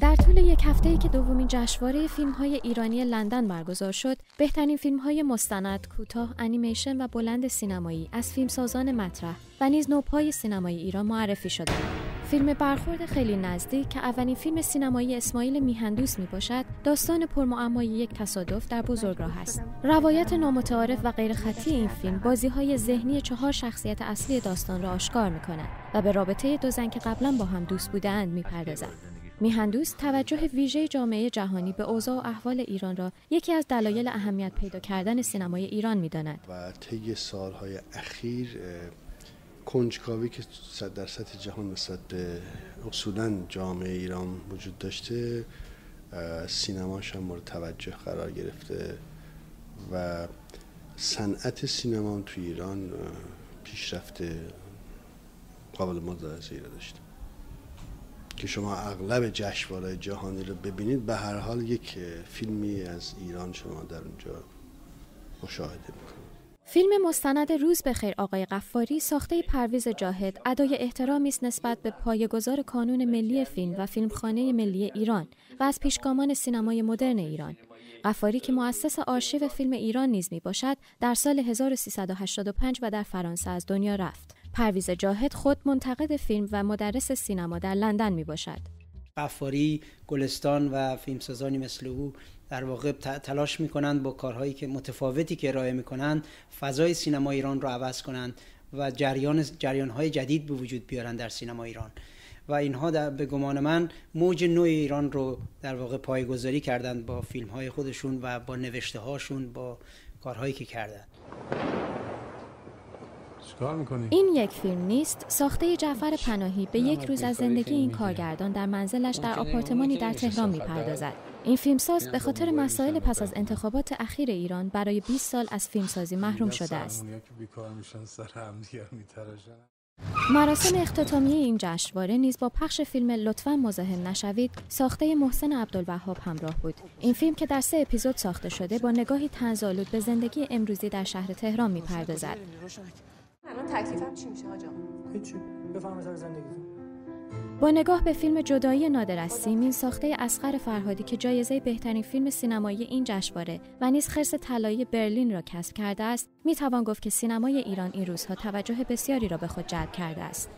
در طول یک هفته که دومین جشنواره فیلم های ایرانی لندن برگزار شد، بهترین فیلم های مستند، کوتاه، انیمیشن و بلند سینمایی از فیلمسازان مطرح و نیز نوپای سینمایی ایران معرفی شدند. فیلم برخورد خیلی نزدیک که اولین فیلم سینمایی اسماعیل میهندوس می باشد داستان پرمعمای یک تصادف در بزرگراه است روایت نامتعارف و غیرخطی این فیلم بازی های ذهنی چهار شخصیت اصلی داستان را آشکار می کند و به رابطه دو زن که قبلا با هم دوست بودند می پردازد میهندوس توجه ویژه جامعه جهانی به اوضاع و احوال ایران را یکی از دلایل اهمیت پیدا کردن سینمای ایران می‌داند. و طی سالهای اخیر کنجکاوی که در سطح جهان نسبت به اصولا جامعه ایران وجود داشته سینماش هم مورد توجه قرار گرفته و صنعت سینما تو ایران پیشرفت قابل ملاحظه‌ای را داشته. که شما اغلب جشنواره جهانی رو ببینید به هر حال یک فیلمی از ایران شما در اونجا مشاهده می‌کنید. فیلم مستند روز به خیر آقای قفاری ساخته پرویز جاهد ادای احترامی است نسبت به پایه‌گذار کانون ملی فیلم و فیلمخانه ملی ایران و از پیشگامان سینمای مدرن ایران. قفاری که مؤسس آرشیو فیلم ایران نیز می باشد در سال 1385 و در فرانسه از دنیا رفت. پرویز جاهد خود منتقد فیلم و مدرس سینما در لندن می باشد. قفاری، گلستان و فیلمسازانی مثل او در واقع تلاش می کنند با کارهایی که متفاوتی که ارائه می کنند فضای سینما ایران را عوض کنند و جریان جریان های جدید به وجود بیارند در سینما ایران و اینها در به گمان من موج نوع ایران رو در واقع پایگذاری کردند با فیلم های خودشون و با نوشته هاشون با کارهایی که کردند این یک فیلم نیست. ساخته جعفر پناهی به یک روز از زندگی این کارگردان در منزلش در آپارتمانی در تهران می‌پردازد. این فیلمساز به خاطر مسائل پس از انتخابات اخیر ایران برای 20 سال از فیلمسازی محروم شده است. مراسم اختتامیه این جشنواره نیز با پخش فیلم لطفا مزاحم نشوید. ساخته محسن عبدالوهاب همراه بود. این فیلم که در سه اپیزود ساخته شده با نگاهی تنزآلود به زندگی امروزی در شهر تهران می‌پردازد. تکلیفم چی میشه آجا؟ هیچی. بفرمایید زندگیتون. با نگاه به فیلم جدایی نادر از سیمین ساخته اسقر فرهادی که جایزه بهترین فیلم سینمایی این جشنواره و نیز خرس طلایی برلین را کسب کرده است می توان گفت که سینمای ایران این روزها توجه بسیاری را به خود جلب کرده است.